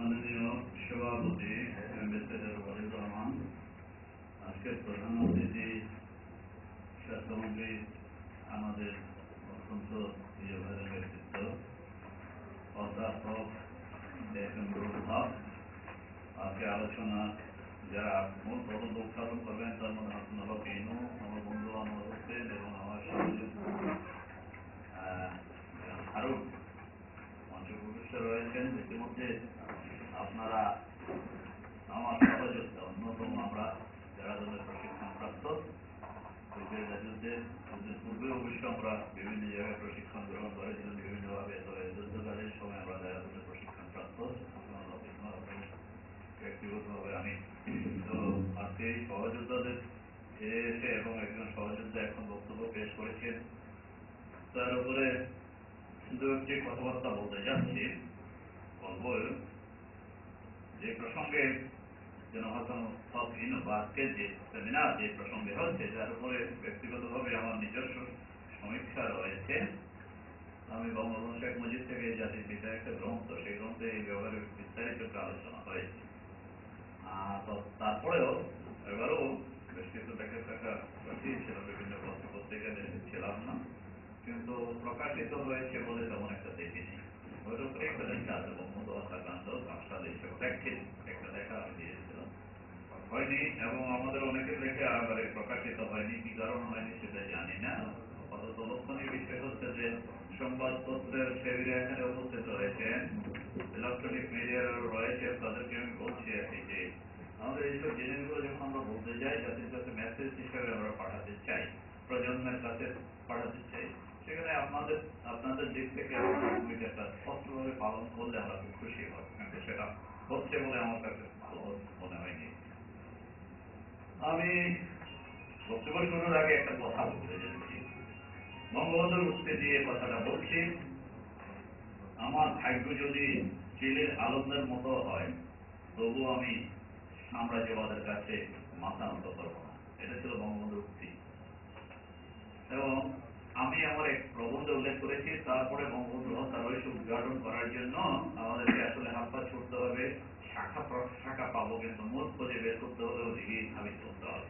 মাননীয় আমাদের অত্যন্ত প্রিয় ভাইয়ের ব্যক্তিত্ব অধ্যাপক দেবেন্দ্র হক আজকে আলোচনা যারা মূল করবেন তার মধ্যে হক আমার বন্ধু হোসেন এবং আমার সহযোগী আহ, আপনারা আমার সহযোগিতা অন্যতম আমরা, যারা যাদের প্রশিক্ষণ প্রাপ্ত পূর্বে অবশ্য আমরা বিভিন্ন জায়গায় প্রশিক্ষণ গ্রহণ করেছিলাম বিভিন্নভাবে তবে যুদ্ধকালীন সময় আমরা যারা যাদের প্রশিক্ষণ প্রাপ্ত ব্যক্তিগতভাবে আমি। তো আজকে এই সহযোদ্ধাদের এসে এবং একজন সহযোদ্ধা এখন বক্তব্য পেশ করেছেন, তার উপরে দু একটি কথাবার্তা বলতে যাচ্ছি বলব যে প্রসঙ্গে ইনু বা আজকের যে সেমিনার যে প্রসঙ্গে হচ্ছে, যার উপরে ব্যক্তিগতভাবে আমার নিজস্ব সমীক্ষা রয়েছে। আমি বঙ্গবন্ধু শেখ মুজিব থেকে জাতির পিতা একটা গ্রন্থ, সেই গ্রন্থে এই ব্যাপারে বিস্তারিত আলোচনা হয়েছে। তারপরেও এবারও বেশ কিছু দেখা দেখা পাঠিয়েছিল বিভিন্ন পত্র পত্রিকাতে ছিলাম না। কিন্তু প্রকাশিত হয়েছে বলে উপরে একটা লেখা আছে হত্যাকাণ্ড ভাষাল হিসেবে প্র্যাকটিস একটা লেখা আমি দিয়েছিলাম হয়নি এবং আমাদের অনেকের লেখা আবার প্রকাশিত হয়নি কি কারণ হয়নি সেটা জানি না অথচ লক্ষণীয় বিষয় হচ্ছে যে সংবাদপত্রের সেবীরা এখানে উপস্থিত রয়েছেন ইলেকট্রনিক মিডিয়ার রয়েছে তাদেরকে আমি বলছি আর কি যে আমাদের এইসব জিনিসগুলো যখন আমরা বলতে যাই জাতির কাছে মেসেজ হিসেবে আমরা পাঠাতে চাই প্রজন্মের কাছে পাঠাতে চাই সেখানে আপনাদের আপনাদের দিক থেকে ভূমিকাটা স্পষ্টভাবে পালন করলে আমরা খুব খুশি হব কিন্তু সেটা হচ্ছে বলে আমার কাছে ভালো মনে হয়নি। আমি বক্তব্য শুরুর আগে একটা কথা বলতে যাচ্ছি বঙ্গবন্ধুর উঠতে দিয়ে কথাটা বলছি, আমার ভাগ্য যদি চিলের আনন্দের মতো হয় তবু আমি সাম্রাজ্যবাদের কাছে মাথা নত করব না। এটা ছিল বঙ্গবন্ধুর উক্তি। এবং আমি আমার এক প্রবন্ধে উল্লেখ করেছি তারপরে বঙ্গবন্ধু হত্যার রহস্য উদ্ঘাটন করার জন্য আমাদেরকে আসলে হাত পা ছুটতে হবে, শাখা প্রশাখা পাবো কিন্তু মূল খুঁজে বের করতে হলে ওদিকে ধাবিত করতে হবে।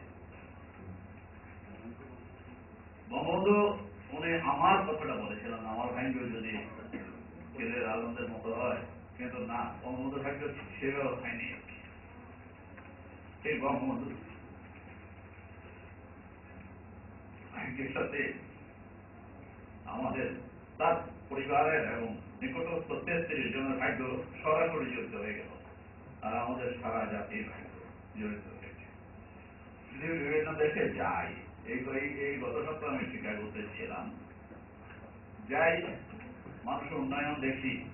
বঙ্গবন্ধু, উনি আমার কথাটা বলেছিলেন, আমার ভাগ্য যদি ছেলের আনন্দের মতো হয়, কিন্তু না, বঙ্গবন্ধু ভাগ্য সেভাবে হয়নি সেই বঙ্গবন্ধু। ভাগ্যের সাথে আমাদের তার পরিবারের এবং নিকটস্থ তেত্রিশ জনের ভাগ্য সরাসরি জড়িত হয়ে গেল। আর আমাদের সারা জাতির ভাগ্য জড়িত হয়েছে বিভিন্ন দেশে যাই, এই- এই গত সপ্তাহে আমি শিকাগোতে ছিলাম। যাই মানুষের উন্নয়ন দেখি।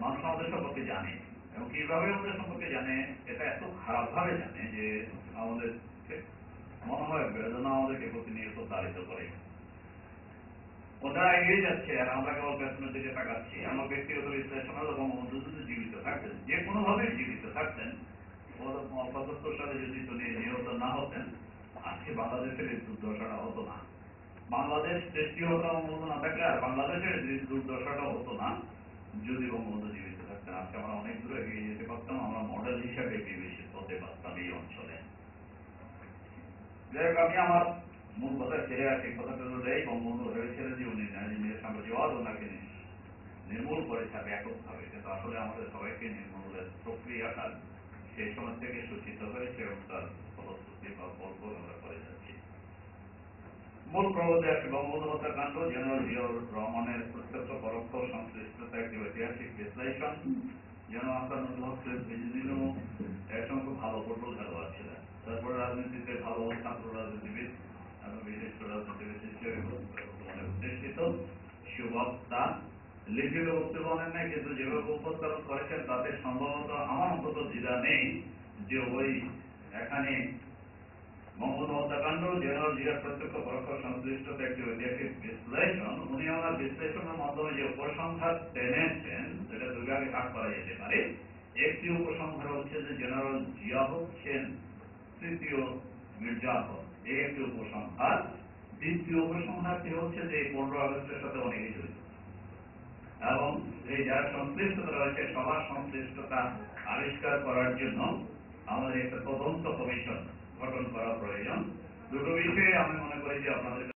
মানুষ আমাদের সম্পর্কে জানে। এবং কীভাবে আমাদের সম্পর্কে জানে, এটা এত খারাপ ভাবে জানে যে আমাদের মনে হয় বেদনা আমাদেরকে প্রতিনিয়ত তাড়িত করে। ওটা এগিয়ে যাচ্ছে আর আমরা কেবল পেছনের দিকে তাকাচ্ছি। আমার ব্যক্তিগত বিশ্লেষণ হলো বঙ্গবন্ধু জীবিত থাকতেন, যে কোনোভাবে জীবিত থাকতেন পঁচাত্তর সালে যদি তিনি নিহত না হতেন, আজকে বাংলাদেশের এই দুর্দশাটা হতো না। বাংলাদেশ সৃষ্টি হতো বঙ্গবন্ধু না থাকলে আর বাংলাদেশের দুর্দশাটা হতো না, যদি বঙ্গবন্ধু জীবিত থাকতেন। আজকে আমরা অনেক দূরে এগিয়ে যেতে পারতাম, আমরা মডেল হিসাবে বিবেচিত হতে পারতাম এই অঞ্চলে। যাই হোক, আমি আমার মূল কথা ছেড়ে আসি কথাটা এই বঙ্গবন্ধু ভেবেছিলেন যে উনি নিজের সাম্রাজ্যবাদ ওনাকে নির্মূল করে থাকবে এককভাবে। কিন্তু আসলে আমাদের সবাইকে নির্মূলের প্রক্রিয়াটা সেই সময় থেকে সূচিত হয়েছে এবং তার ফলশ্রুতি বা গল্প আমরা করে যাচ্ছি। মূল প্রবন্ধে আছে বঙ্গবন্ধু হত্যাকাণ্ড জেনারেল জিয়াউর রহমানের প্রত্যক্ষ পরোক্ষ সংশ্লিষ্টতা একটি ঐতিহাসিক বিশ্লেষণ। যেন আসানুল হক বিজলিনও একসময় খুব ভালো ফুটবল খেলোয়াড় ছিলেন। তারপরে রাজনীতিতে লিখিত বক্তব্য নেন নাই কিন্তু যেভাবে উপস্থাপন করেছেন তাতে সম্ভবত আমার অন্তত দ্বিধা নেই যে ওই এখানে বঙ্গবন্ধু হত্যাকাণ্ড জেনারেল জিয়ার প্রত্যক্ষ পরোক্ষ সংশ্লিষ্টতা একটি ঐতিহাসিক বিশ্লেষণ উনি ওনার বিশ্লেষণের মাধ্যমে যে উপসংহার টেনেছেন সেটা দুর্গাকে ভাগ করা যেতে পারে একটি উপসংহার হচ্ছে যে জেনারেল জিয়া হচ্ছেন তৃতীয় মির্জাফর এই একটি উপসংহার দ্বিতীয় উপসংহারটি হচ্ছে যে পনেরো আগস্টের সাথে অনেকে জড়িত এবং এই যার সংশ্লিষ্টতা রয়েছে, সবার সংশ্লিষ্টতা আবিষ্কার করার জন্য আমাদের একটা তদন্ত কমিশন গঠন করা প্রয়োজন। দুটো বিষয়ে আমি মনে করি যে আপনাদের